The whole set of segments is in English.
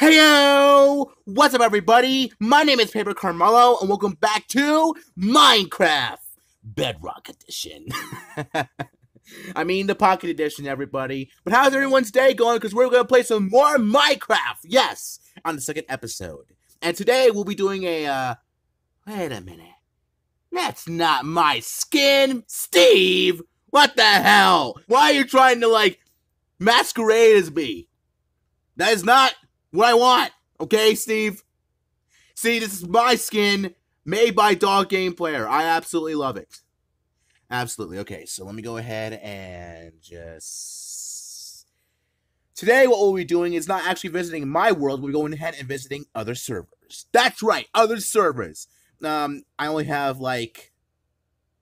Heyo! What's up, everybody? My name is Paper Carmelo, and welcome back to Minecraft Bedrock Edition. I mean, the Pocket Edition, everybody. But how's everyone's day going? Because we're going to play some more Minecraft, yes, on the second episode. And today we'll be doing a, uh, wait a minute. That's not my skin, Steve! What the hell? Why are you trying to, like, masquerade as me? That is not what I want. Okay, Steve? See, this is my skin made by Dog Game Player. I absolutely love it. Absolutely. Okay, so let me go ahead and just. Today, what we'll be doing is not actually visiting my world. We're going ahead and visiting other servers. That's right, other servers. Um, I only have like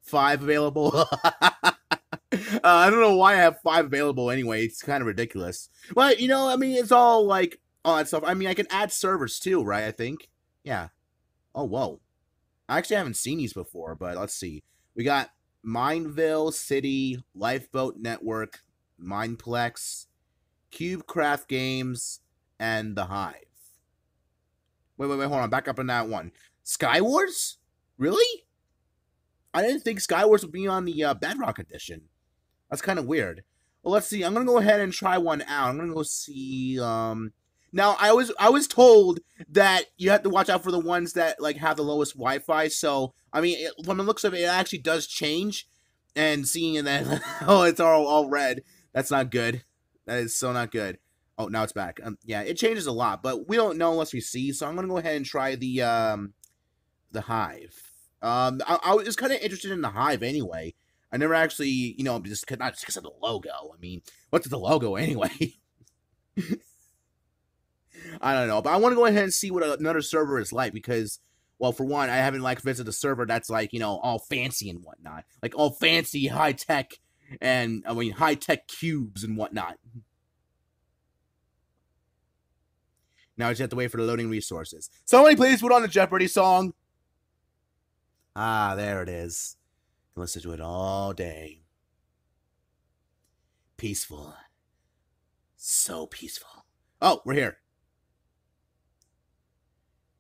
five available. uh, I don't know why I have five available anyway. It's kind of ridiculous. But, you know, I mean, it's all like all that stuff. I mean, I can add servers too, right? I think. Yeah. Oh, whoa. I actually haven't seen these before, but let's see. We got Mineville City, Lifeboat Network, Mineplex, CubeCraft Games, and The Hive. Wait, wait, wait, hold on. Back up on that one. Skywars? Really? I didn't think Skywars would be on the uh, Bedrock edition. That's kind of weird. Well, let's see. I'm gonna go ahead and try one out. I'm gonna go see. Um, now I was I was told that you have to watch out for the ones that like have the lowest Wi-Fi. So I mean, it, from the looks of it, it actually does change. And seeing that, oh, it's all all red. That's not good. That is so not good. Oh, now it's back. Um, yeah, it changes a lot, but we don't know unless we see. So I'm gonna go ahead and try the um, the Hive. Um, I, I was kind of interested in the Hive anyway. I never actually, you know, just could not just because of the logo. I mean, what's the logo anyway? I don't know, but I want to go ahead and see what another server is like because, well, for one, I haven't like visited a server that's like you know all fancy and whatnot, like all fancy, high tech, and I mean high tech cubes and whatnot. Now I just have to wait for the loading resources. Somebody please put on the Jeopardy song. Ah, there it is. Can listen to it all day. Peaceful. So peaceful. Oh, we're here.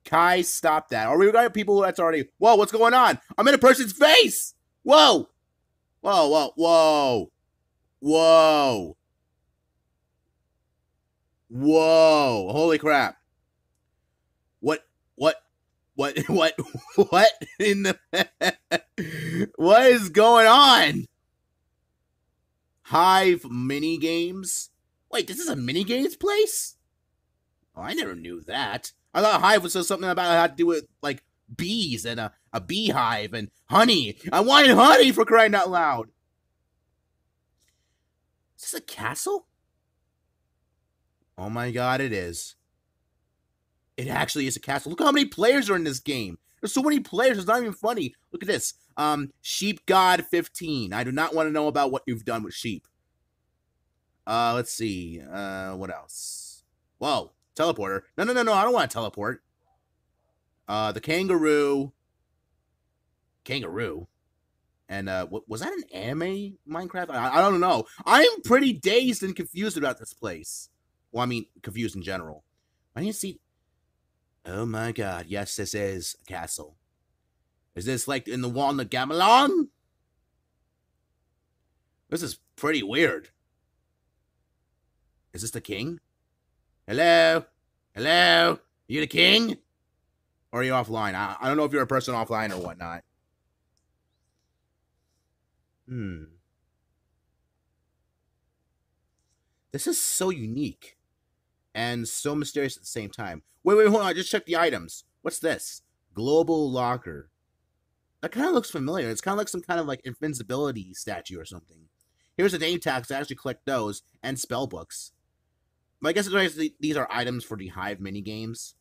Kai, stop that. Or we got people that's already, whoa, what's going on? I'm in a person's face. Whoa. Whoa, whoa, whoa. Whoa. Whoa. Holy crap. What, what, what, what, what in the, what is going on? Hive mini games? Wait, this is a mini games place? Oh, I never knew that. I thought hive was something about had to do with like bees and a, a beehive and honey. I wanted honey for crying out loud. Is this a castle? Oh my god, it is. It actually is a castle. Look how many players are in this game. There's so many players, it's not even funny. Look at this. Um, Sheep God 15. I do not want to know about what you've done with sheep. Uh, let's see. Uh, what else? Whoa. Teleporter. No, no, no, no. I don't want to teleport. Uh, the kangaroo. Kangaroo. And uh, was that an anime Minecraft? I, I don't know. I'm pretty dazed and confused about this place. Well, I mean, confused in general. I didn't see. Oh my god! Yes, this is a castle. Is this like in the Walnut Gamelon? This is pretty weird. Is this the king? Hello? Hello? Are you the king? Or are you offline? I, I don't know if you're a person offline or whatnot. Hmm. This is so unique and so mysterious at the same time. Wait, wait, hold on. I just checked the items. What's this? Global Locker. That kind of looks familiar. It's kind of like some kind of like invincibility statue or something. Here's a name tag, so I actually collect those and spell books. I guess these are items for the Hive mini games.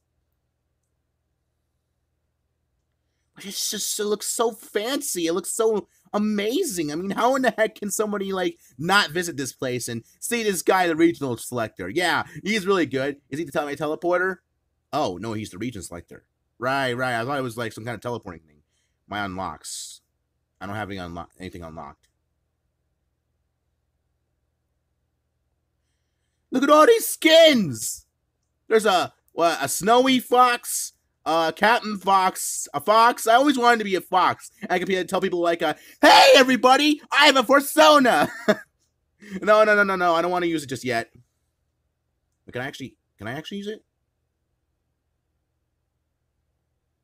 It's just it looks so fancy. It looks so amazing. I mean, how in the heck can somebody like not visit this place and see this guy, the regional selector? Yeah, he's really good. Is he the tell me teleporter? Oh no, he's the region selector. Right, right. I thought it was like some kind of teleporting thing. My unlocks. I don't have any unlo- anything unlocked. Look at all these skins. There's a what a snowy fox, uh, Captain Fox, a fox. I always wanted to be a fox. I could tell people like, uh, "Hey, everybody, I have a persona." no, no, no, no, no. I don't want to use it just yet. Can I actually? Can I actually use it?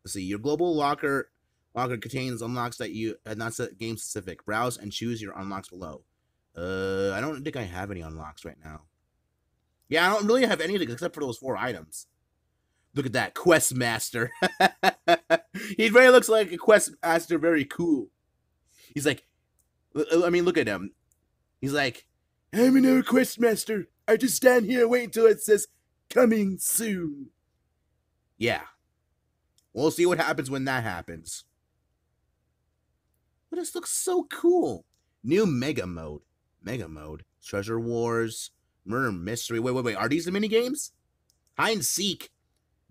Let's see. Your global locker locker contains unlocks that you are not game specific. Browse and choose your unlocks below. Uh, I don't think I have any unlocks right now. Yeah, I don't really have anything except for those four items. Look at that quest master. he very looks like a quest master. Very cool. He's like, I mean, look at him. He's like, I'm an quest master. I just stand here and wait until it says coming soon. Yeah. We'll see what happens when that happens. But this looks so cool. New Mega Mode. Mega Mode. Treasure Wars. Murder Mystery. Wait, wait, wait. Are these the mini games? Hide and Seek.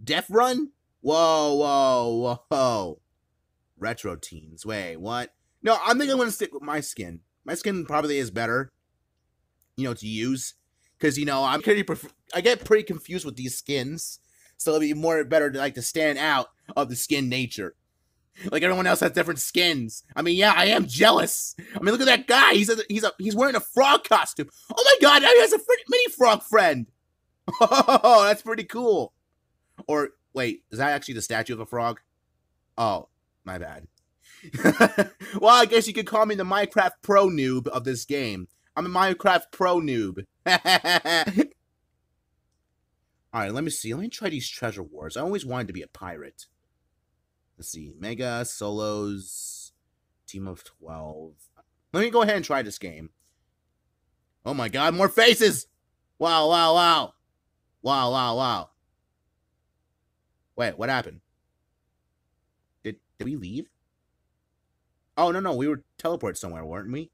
Death Run? Whoa, whoa, whoa. Retro Teens. Wait, what? No, I'm thinking I'm to stick with my skin. My skin probably is better, you know, to use. Because, you know, I'm pretty, I get pretty confused with these skins. So it'll be more better to like to stand out of the skin nature. Like everyone else has different skins. I mean, yeah, I am jealous. I mean, look at that guy. He's a, he's a, he's wearing a frog costume. Oh my god, he has a mini frog friend. Oh, that's pretty cool. Or wait, is that actually the statue of a frog? Oh, my bad. well, I guess you could call me the Minecraft pro noob of this game. I'm a Minecraft pro noob. All right, let me see. Let me try these treasure wars. I always wanted to be a pirate. Let's see. Mega, solos, team of 12. Let me go ahead and try this game. Oh my god, more faces! Wow, wow, wow. Wow, wow, wow. Wait, what happened? Did did we leave? Oh no no, we were teleported somewhere, weren't we?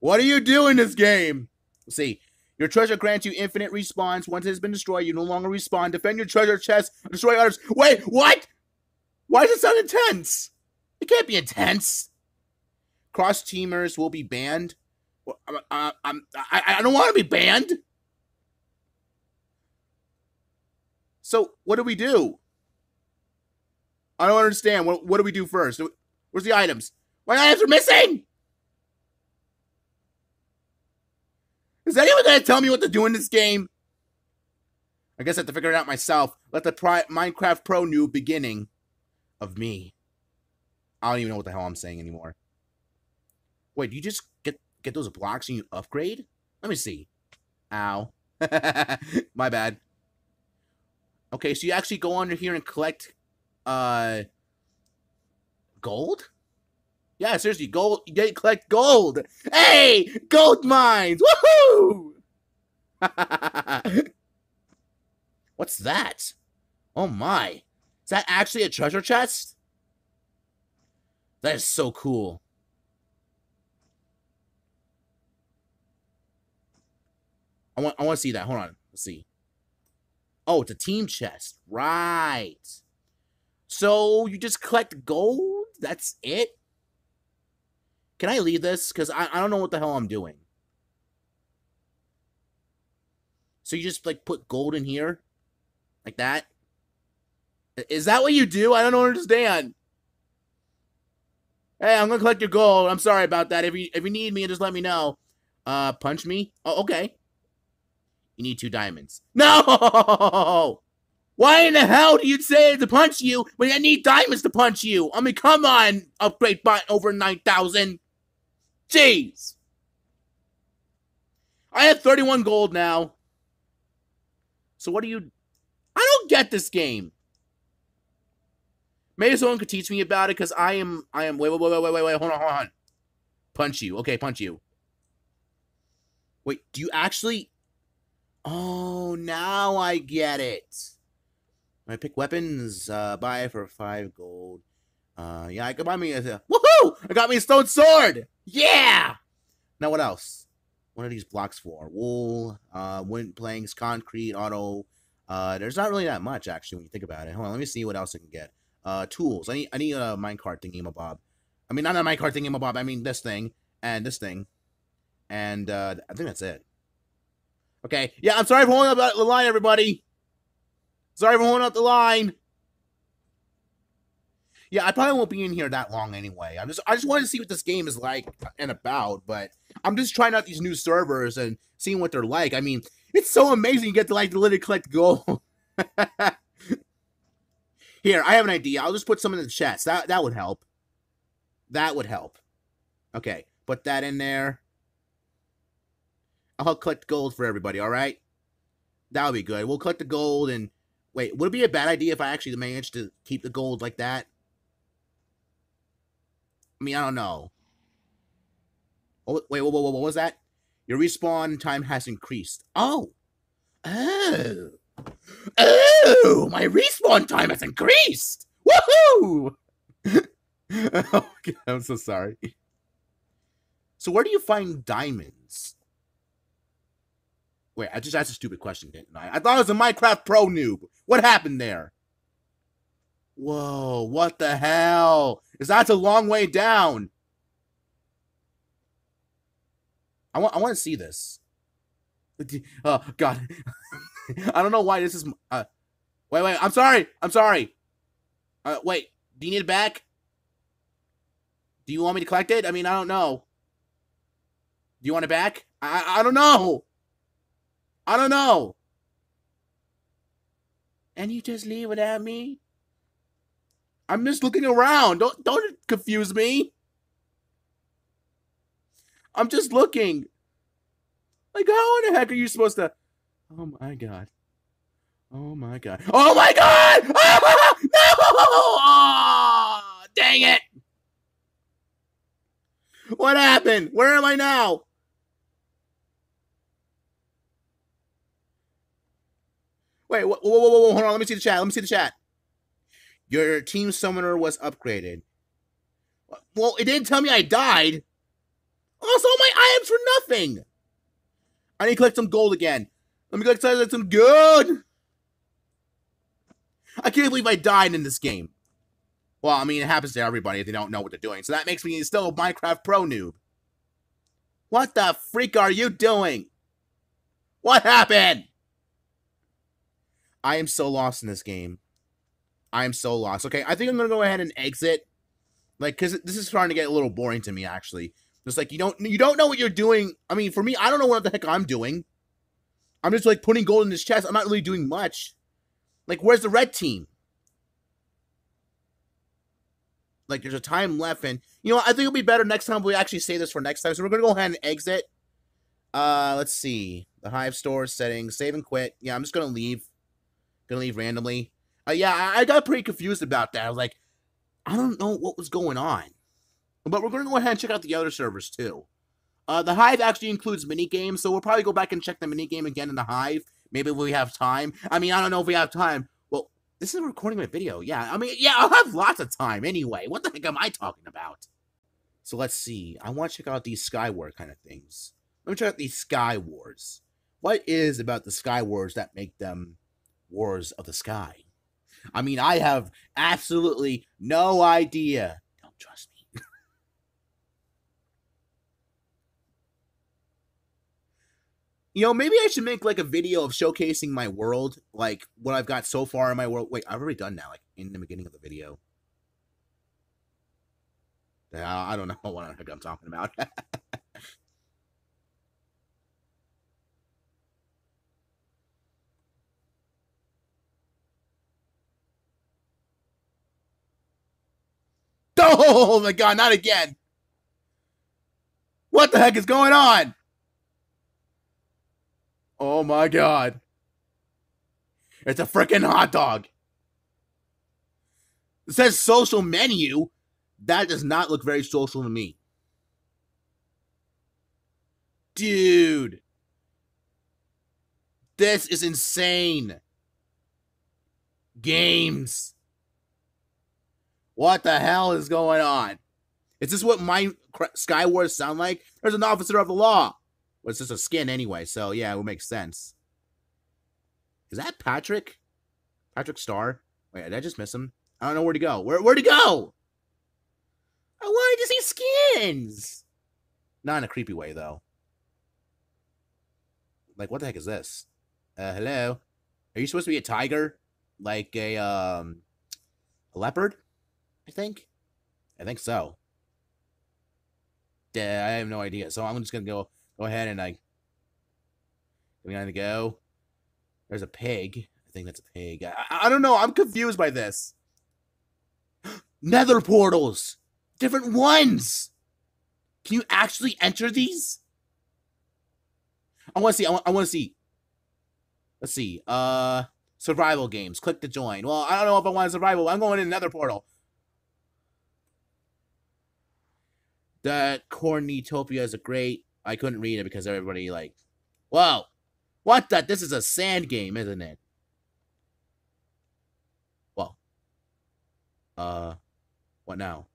What are you doing this game? Let's see. Your treasure grants you infinite respawns. Once it has been destroyed, you no longer respawn. Defend your treasure chest. Destroy others. Wait, what? Why does it sound intense? It can't be intense. Cross teamers will be banned. I, I'm, I, I don't want to be banned. So what do we do? I don't understand. What, what do we do first? Where's the items? My items are missing! Is anyone going to tell me what to do in this game? I guess I have to figure it out myself. Let the pri Minecraft Pro new beginning of me. I don't even know what the hell I'm saying anymore. Wait, you just get get those blocks and you upgrade? Let me see. Ow. My bad. Okay, so you actually go under here and collect uh gold? Yeah, seriously, gold. You get collect gold. Hey, gold mines! Woohoo! What's that? Oh my! Is that actually a treasure chest? That is so cool. I want. I want to see that. Hold on. Let's see. Oh, it's a team chest. Right. So you just collect gold? That's it? Can I leave this? Because I, I don't know what the hell I'm doing. So you just, like, put gold in here? Like that? Is that what you do? I don't understand. Hey, I'm gonna collect your gold. I'm sorry about that. If you if you need me, just let me know. Uh, punch me? Oh, okay. You need two diamonds. No! Why in the hell do you say to punch you when I need diamonds to punch you? I mean, come on, upgrade bot over 9,000. Jeez. I have 31 gold now. So what do you... I don't get this game. Maybe someone could teach me about it because I am... I am... Wait, wait, wait, wait, wait, wait. Hold on, hold on. Punch you. Okay, punch you. Wait, do you actually... Oh, now I get it. I pick weapons, uh, buy for five gold. Uh, yeah, I buy me a... Woohoo! I got me a stone sword! Yeah! Now what else? What are these blocks for? Wool, uh, wind planks, concrete, auto. Uh, there's not really that much actually when you think about it. Hold on, let me see what else I can get. Uh, tools. I need I need a minecart thingy my bob. I mean not a minecart thingy my bob. I mean this thing and this thing, and uh, I think that's it. Okay. Yeah, I'm sorry for holding up the line, everybody. Sorry for holding up the line. Yeah, I probably won't be in here that long anyway. I'm just I just wanted to see what this game is like and about, but I'm just trying out these new servers and seeing what they're like. I mean, it's so amazing you get to like the literally collect gold. Here, I have an idea. I'll just put some in the chest. That that would help. That would help. Okay, put that in there. I'll collect gold for everybody, all right? That'll be good. We'll collect the gold and wait, would it be a bad idea if I actually managed to keep the gold like that? I mean, I don't know. Oh, wait, whoa, whoa, whoa, what was that? Your respawn time has increased. Oh. Oh. Oh, my respawn time has increased. Woohoo! oh, I'm so sorry. So where do you find diamonds? Wait, I just asked a stupid question, didn't I? I thought I was a Minecraft Pro noob. What happened there? Whoa, what the hell? Is that a long way down? I want I want to see this. Oh god. I don't know why this is uh Wait, wait, I'm sorry. I'm sorry. Uh wait, do you need it back? Do you want me to collect it? I mean, I don't know. Do you want it back? I I don't know. I don't know. And you just leave without me? I'm just looking around. Don't don't confuse me. I'm just looking. Like how in the heck are you supposed to Oh my god. Oh my god. Oh my god! Ah, no! Oh, dang it! What happened? Where am I now? Wait, whoa, whoa, whoa, whoa, hold on. Let me see the chat. Let me see the chat. Your team summoner was upgraded. Well, it didn't tell me I died. Also, my items were nothing. I need to collect some gold again. Let me collect some good. I can't believe I died in this game. Well, I mean, it happens to everybody if they don't know what they're doing. So that makes me still a Minecraft Pro noob. What the freak are you doing? What happened? I am so lost in this game. I am so lost. Okay, I think I'm gonna go ahead and exit. Like, cause this is starting to get a little boring to me, actually. Just like you don't you don't know what you're doing. I mean, for me, I don't know what the heck I'm doing. I'm just like putting gold in this chest. I'm not really doing much. Like, where's the red team? Like, there's a time left, and you know, I think it'll be better next time we actually say this for next time. So we're gonna go ahead and exit. Uh, let's see the Hive store settings, save and quit. Yeah, I'm just gonna leave. Gonna leave randomly. Uh, yeah, I, I got pretty confused about that. I was like, I don't know what was going on. But we're gonna go ahead and check out the other servers too. Uh, the Hive actually includes mini games, so we'll probably go back and check the mini game again in the Hive. Maybe we have time. I mean, I don't know if we have time. Well, this is recording my video. Yeah, I mean, yeah, I'll have lots of time anyway. What the heck am I talking about? So let's see. I want to check out these Skyward kind of things. Let me check out these Sky Wars. What is about the Sky Wars that make them wars of the sky? I mean, I have absolutely no idea. Don't trust me. you know, maybe I should make like a video of showcasing my world, like what I've got so far in my world. Wait, I've already done that, like in the beginning of the video. I don't know what I'm talking about. Oh my god, not again. What the heck is going on? Oh my god. It's a freaking hot dog. It says social menu. That does not look very social to me. Dude. This is insane. Games. What the hell is going on? Is this what my Skywars sound like? There's an officer of the law. Well, it's just a skin anyway, so yeah, it would make sense. Is that Patrick? Patrick Star? Wait, did I just miss him? I don't know where to go. Where where to go? I wanted to see skins. Not in a creepy way though. Like, what the heck is this? Uh, hello? Are you supposed to be a tiger? Like a, um, a leopard? I think? I think so. Yeah, I have no idea. So I'm just gonna go go ahead and I. We gonna go. There's a pig. I think that's a pig. I, I don't know. I'm confused by this. Nether portals, different ones. Can you actually enter these? I want to see. I want, I want to see. Let's see. Uh, survival games. Click to join. Well, I don't know if I want survival. I'm going in another portal. The Cornucopia is a great. I couldn't read it because everybody like, whoa, what the? This is a sand game, isn't it? Well, uh, what now?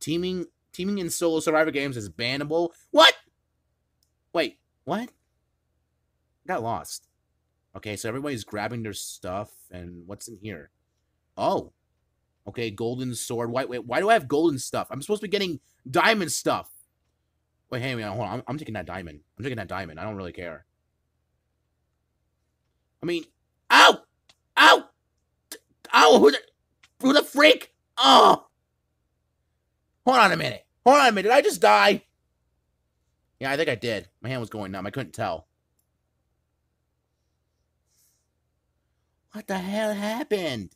Teaming teaming in solo survivor games is bannable. What? Wait, what? Got lost. Okay, so everybody's grabbing their stuff, and what's in here? Oh, okay, golden sword. Why? Wait, why do I have golden stuff? I'm supposed to be getting diamond stuff. Wait, hang on, hold on. I'm, I'm taking that diamond. I'm taking that diamond. I don't really care. I mean, ow, ow, ow. Who the, who the freak? Oh, hold on a minute. Hold on a minute. Did I just die? Yeah, I think I did. My hand was going numb. I couldn't tell. What the hell happened?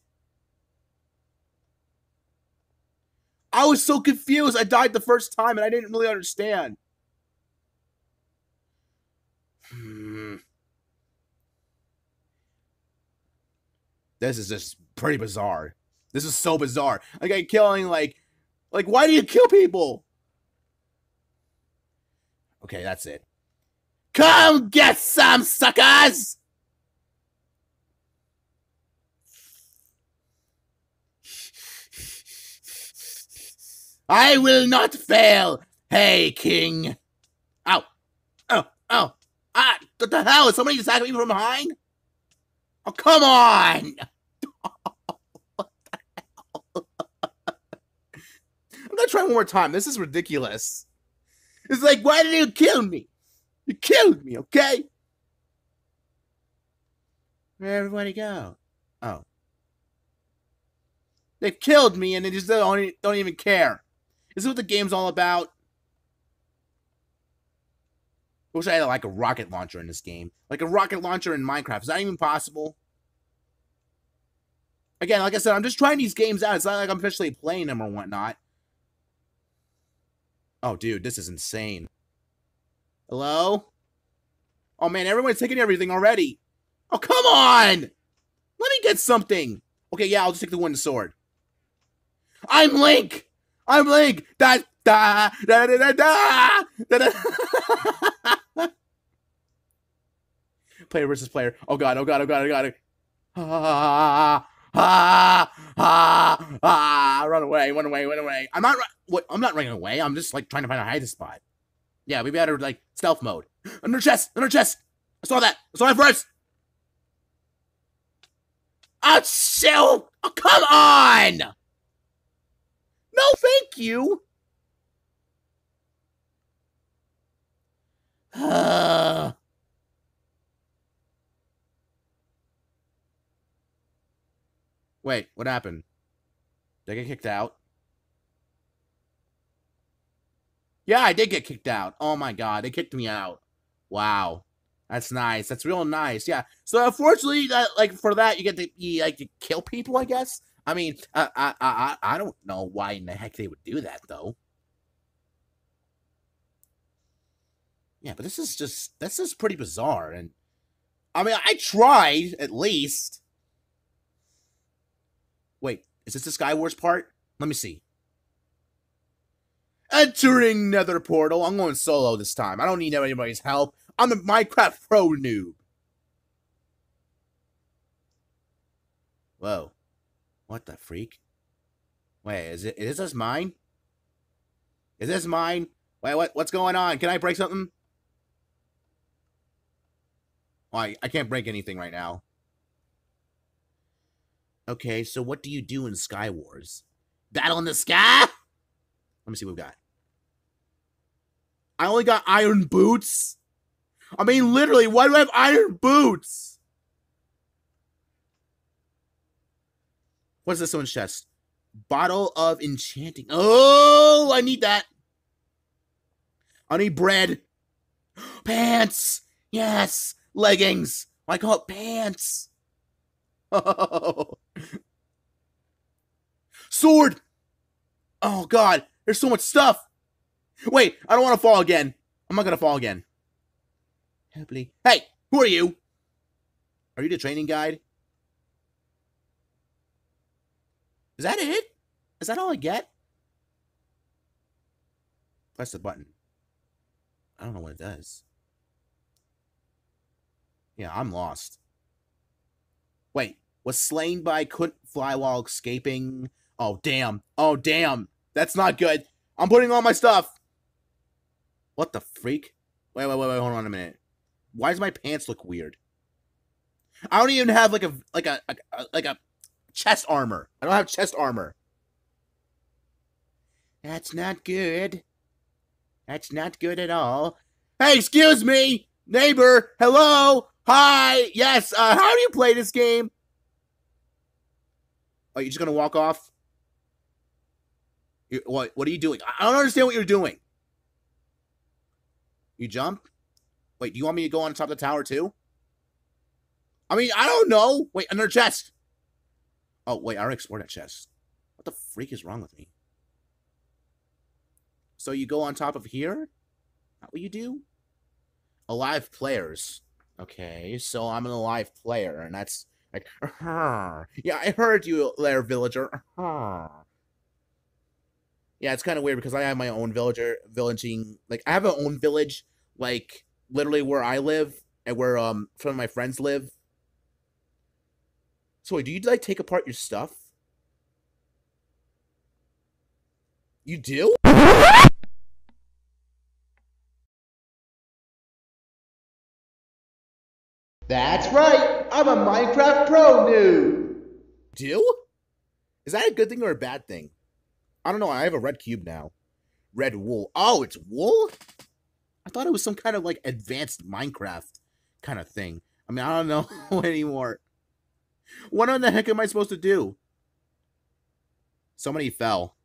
I was so confused. I died the first time and I didn't really understand. Hmm. This is just pretty bizarre. This is so bizarre. Like I'm killing like like why do you kill people? Okay, that's it. Come get some suckers! I will not fail. Hey, King. Ow. Oh, oh. Ah, what the hell? Is somebody attacking me from behind? Oh, come on. I'm gonna try one more time. This is ridiculous. It's like, why did you kill me? You killed me, okay? Where'd everybody go? Oh. They killed me and they just don't, don't even care. This is what the game's all about? I wish I had like a rocket launcher in this game. Like a rocket launcher in Minecraft. Is that even possible? Again, like I said, I'm just trying these games out. It's not like I'm officially playing them or whatnot. Oh, dude, this is insane. Hello? Oh, man, everyone's taking everything already. Oh, come on! Let me get something. Okay, yeah, I'll just take the wooden sword. I'm Link! I'm Link. Da da da da da da. da, da. player versus player. Oh god. Oh god. Oh god. Oh god. Ah, ah, ah, ah, run away, run away, run away. I'm not, what, I'm not running away. I'm just like trying to find a hiding spot. Yeah, we better like stealth mode. Under chest, under chest. I saw that. I saw that first. Oh, chill. Oh, come on. You. Uh. Wait, what happened? Did I get kicked out? Yeah, I did get kicked out. Oh my god, they kicked me out. Wow. That's nice. That's real nice. Yeah. So unfortunately, uh, like for that, you get to you, like to kill people. I guess. I mean, I, I, I, I don't know why in the heck they would do that, though. Yeah, but this is just, this is pretty bizarre. And, I mean, I tried, at least. Wait, is this the Skywars part? Let me see. Entering Nether Portal. I'm going solo this time. I don't need anybody's help. I'm a Minecraft pro noob. Whoa. What the freak? Wait, is it is this mine? Is this mine? Wait, what what's going on? Can I break something? Oh, I, I can't break anything right now. Okay, so what do you do in Sky Wars? Battle in the sky? Let me see what we've got. I only got iron boots. I mean, literally, why do I have iron boots? What's this one's chest? Bottle of enchanting. Oh, I need that. I need bread. Pants. Yes. Leggings. I call it pants. Oh. Sword. Oh, God. There's so much stuff. Wait, I don't want to fall again. I'm not going to fall again. Happily. Hey, who are you? Are you the training guide? Is that it? Is that all I get? Press the button. I don't know what it does. Yeah, I'm lost. Wait, was slain by couldn't fly while escaping. Oh, damn. Oh, damn. That's not good. I'm putting all my stuff. What the freak? Wait, wait, wait, wait. Hold on a minute. Why does my pants look weird? I don't even have like a like a, a like a chest armor. I don't have chest armor. That's not good. That's not good at all. Hey, excuse me, neighbor. Hello. Hi. Yes. Uh, how do you play this game? Are you just gonna walk off? You, what? What are you doing? I don't understand what you're doing. You jump? Wait, do you want me to go on top of the tower too? I mean, I don't know. Wait, another chest. Oh, wait, I already explored that chest. What the freak is wrong with me? So you go on top of here? That what you do? Alive players. Okay, so I'm an alive player, and that's like, yeah, I heard you there, villager. yeah, it's kind of weird because I have my own villager villaging. Like, I have my own village, like literally where I live and where um some of my friends live. So wait, do you like take apart your stuff? You do? That's right. I'm a Minecraft pro noob. Do? Is that a good thing or a bad thing? I don't know. I have a red cube now. Red wool. Oh, it's wool? I thought it was some kind of like advanced Minecraft kind of thing. I mean, I don't know anymore. What on the heck am I supposed to do? Somebody fell.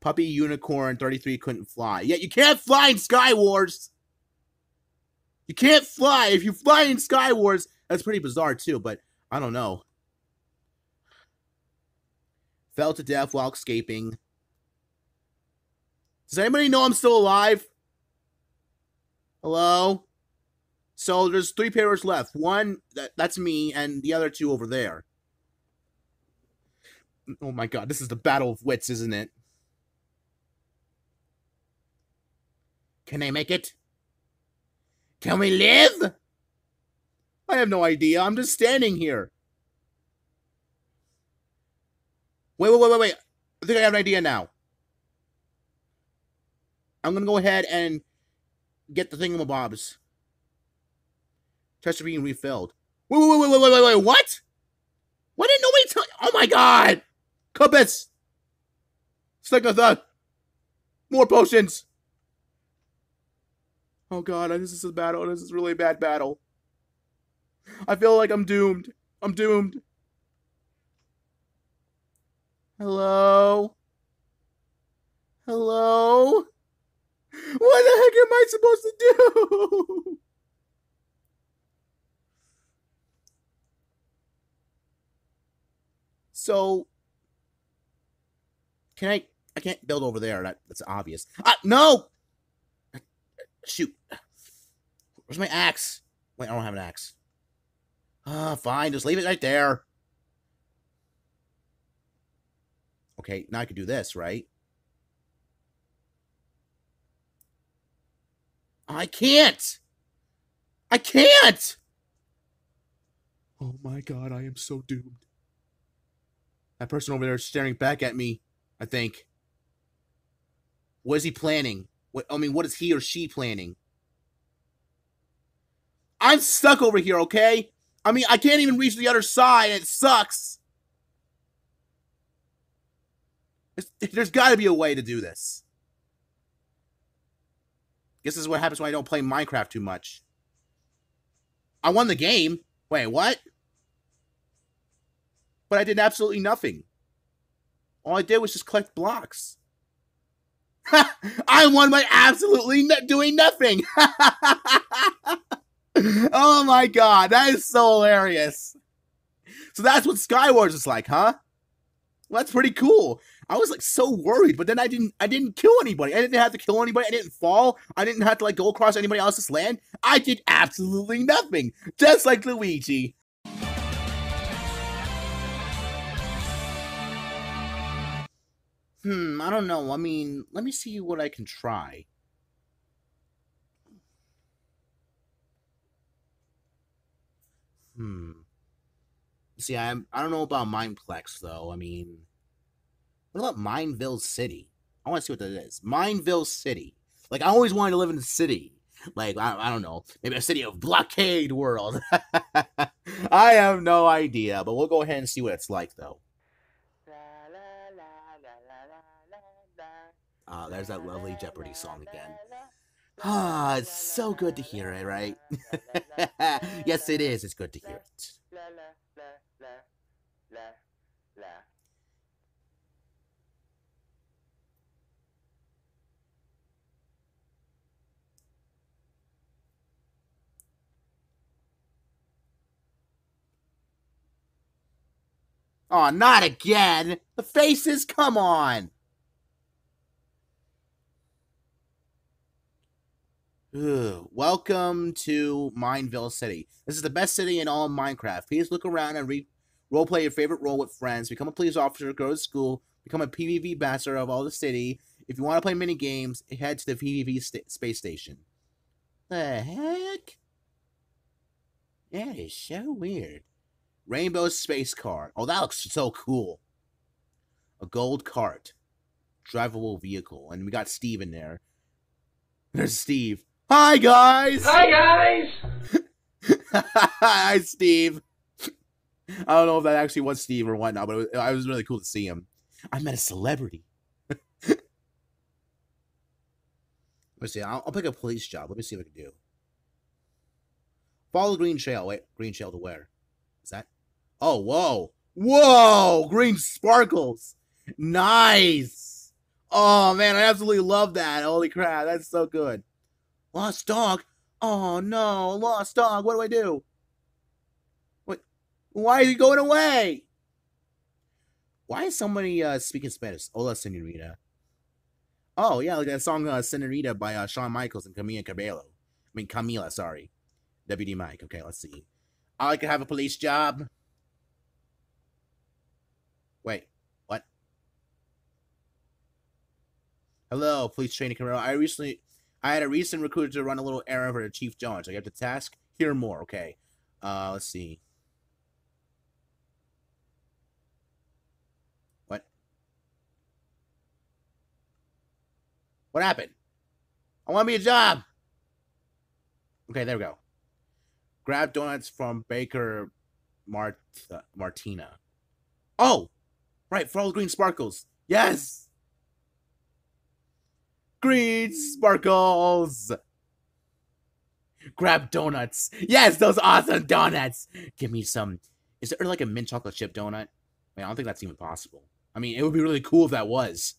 Puppy Unicorn 33 couldn't fly. Yeah, you can't fly in Sky Wars. You can't fly. If you fly in Sky Wars, that's pretty bizarre too, but I don't know. Fell to death while escaping. Does anybody know I'm still alive? Hello? So there's three pairs left. One, that, that's me, and the other two over there. Oh my god, this is the battle of wits, isn't it? Can I make it? Can we live? I have no idea. I'm just standing here. Wait, wait, wait, wait, wait. I think I have an idea now. I'm to go ahead and get the thingamabobs. Chest being refilled. Wait, wait, wait, wait, wait, wait, wait, what? Why didn't nobody tell? Oh my god! Cubbits! Slickathon! More potions! Oh god, this is a battle. This is really a bad battle. I feel like I'm doomed. I'm doomed. Hello? Hello? What the heck am I supposed to do? So, can I? I can't build over there. That, that's obvious. Ah, no! Shoot. Where's my axe? Wait, I don't have an axe. Ah, fine. Just leave it right there. Okay, now I can do this, right? I can't! I can't! Oh my god, I am so doomed. That person over there is staring back at me, I think. What is he planning? What I mean, what is he or she planning? I'm stuck over here, okay? I mean, I can't even reach the other side, it sucks. There's, got to be a way to do this. Guess this is what happens when I don't play Minecraft too much. I won the game. Wait, what? But I did absolutely nothing. All I did was just collect blocks. I won by absolutely doing nothing. oh my god, that is so hilarious. So that's what Skywars is like, huh? Well, that's pretty cool. I was like so worried, but then I didn't I didn't kill anybody. I didn't have to kill anybody. I didn't fall. I didn't have to like go across anybody else's land. I did absolutely nothing. Just like Luigi. Hmm, I don't know. I mean, let me see what I can try. Hmm. See, I'm I don't know about Mineplex though. I mean, what about Mineville City? I want to see what that is. Mineville City. Like I always wanted to live in the city. Like I, I don't know, maybe a city of blockade world. I have no idea, but we'll go ahead and see what it's like though. Uh, there's that lovely Jeopardy song again. Ah, it's so good to hear it, right? yes, it is. It's good to hear it. Oh, not again! The faces, come on! Welcome to Mineville City. This is the best city in all Minecraft. Please look around and re- roleplay your favorite role with friends. Become a police officer, go to school, become a PvP master of all the city. If you want to play mini games, head to the PvP space station. The heck? That is so weird. Rainbow Space Car. Oh, that looks so cool. A gold cart. Drivable vehicle. And we got Steve in there. There's Steve. Hi, guys! Hi, guys! Hi, Steve. I don't know if that actually was Steve or whatnot, but it was, it was really cool to see him. I met a celebrity. Let's see. I'll, I'll pick a police job. Let me see if I can do. Follow the green trail. Wait, green trail to where? Is that? Oh, whoa. Whoa! Green sparkles. Nice. Oh, man. I absolutely love that. Holy crap. That's so good. Lost dog? Oh, no. Lost dog. What do I do? What? Why is he going away? Why is somebody uh, speaking Spanish? Hola, senorita. Oh, yeah, like that song uh, Senorita by uh, Shawn Michaels and Camila Cabello. I mean, Camila, sorry. WD Mike. Okay, let's see. I could have a police job. Wait, what? Hello, police training career. I recently, I had a recent recruiter to run a little errand for Chief Jones. I have the task. Hear more. Okay. Uh, let's see. What? What happened? I want me a job. Okay, there we go. Grab donuts from Baker Mart Martina. Oh, right, for all the green sparkles. Yes. Green sparkles. Grab donuts. Yes, those awesome donuts. Give me some. Is there like a mint chocolate chip donut? I don't think that's even possible. I mean, it would be really cool if that was.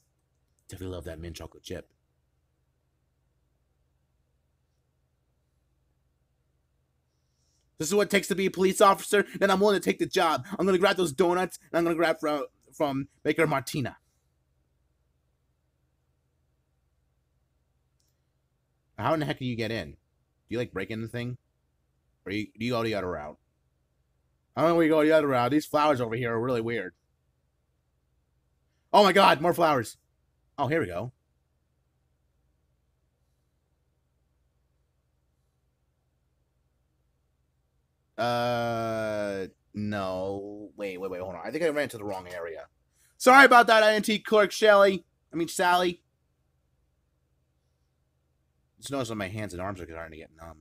Definitely love that mint chocolate chip. This is what it takes to be a police officer. Then I'm willing to take the job. I'm gonna grab those donuts and I'm gonna grab from, from Baker Martina. How in the heck do you get in? Do you like break in the thing? Or you, do you go the other route? I don't know where you go the other route. These flowers over here are really weird. Oh my god, more flowers. Oh, here we go. Uh, no. Wait, wait, wait, hold on. I think I ran to the wrong area. Sorry about that, INT clerk Shelly. I mean, Sally. Just notice that my hands and arms are starting to get numb.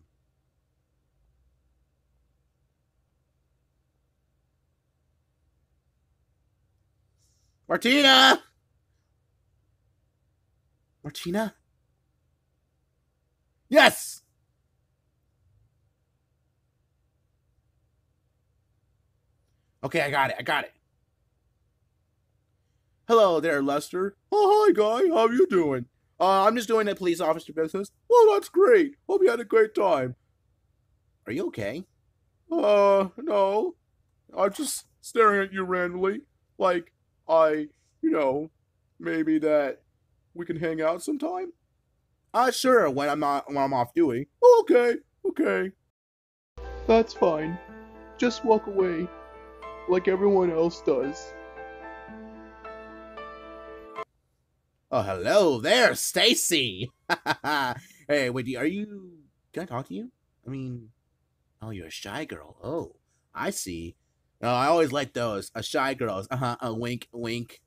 Martina! Martina? Yes! Okay, I got it. I got it. Hello there, Lester. Oh, hi, Guy. How you doing? Uh, I'm just doing a police officer business. Well, that's great. Hope you had a great time. Are you okay? Uh, no. I'm just staring at you randomly. Like, I, you know, maybe that we can hang out sometime? Uh, sure, when I'm not, when I'm off duty. Oh, okay, okay. That's fine. Just walk away, like everyone else does. Oh, hello there, Stacy. hey, wait, are you? Can I talk to you? I mean, oh, you're a shy girl. Oh, I see. Oh, I always like those. A shy girls. Uh huh. A wink, wink.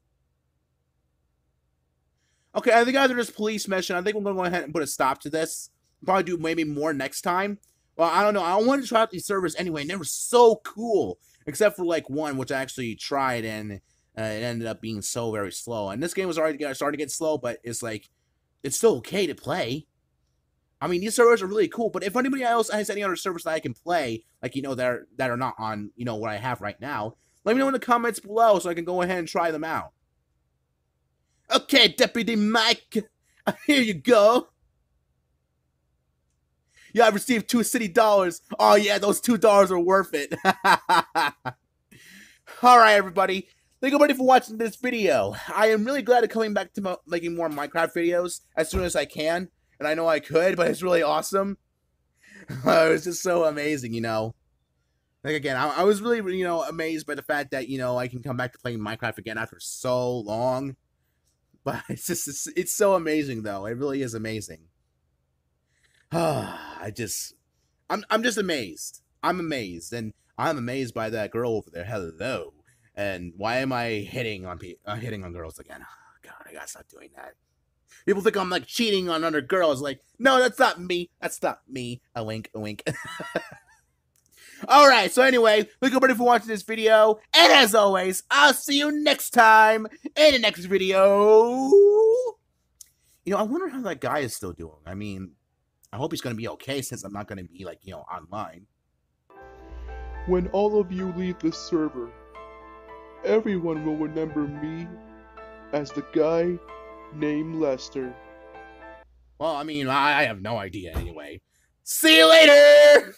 Okay, I think are just police mission. I think we're gonna go ahead and put a stop to this. Probably do maybe more next time. Well, I don't know. I wanted to try out these servers anyway, and they were so cool. Except for like one, which I actually tried, and uh, it ended up being so very slow. And this game was already starting to get slow, but it's like it's still okay to play. I mean, these servers are really cool. But if anybody else has any other servers that I can play, like you know, that are, that are not on you know what I have right now, let me know in the comments below so I can go ahead and try them out. Okay, Deputy Mike, here you go. Yeah, I received two city dollars. Oh yeah, those two dollars are worth it. All right, everybody. Thank you, everybody, for watching this video. I am really glad to coming back to making more Minecraft videos as soon as I can. And I know I could, but it's really awesome. it was just so amazing, you know. Like again, I, I was really, you know, amazed by the fact that you know I can come back to playing Minecraft again after so long. But it's just it's, it's so amazing though. It really is amazing. I just I'm I'm just amazed. I'm amazed and I'm amazed by that girl over there. Hello. And why am I hitting on pe- uh, hitting on girls again? Oh, God, I gotta stop doing that. People think I'm like cheating on other girls. Like, no, that's not me. That's not me. A wink, a wink. All right. So anyway, thank you everybody for watching this video, and as always, I'll see you next time in the next video. You know, I wonder how that guy is still doing. I mean, I hope he's going to be okay since I'm not going to be like you know online. When all of you leave the server, everyone will remember me as the guy named Lester. Well, I mean, I have no idea anyway. See you later!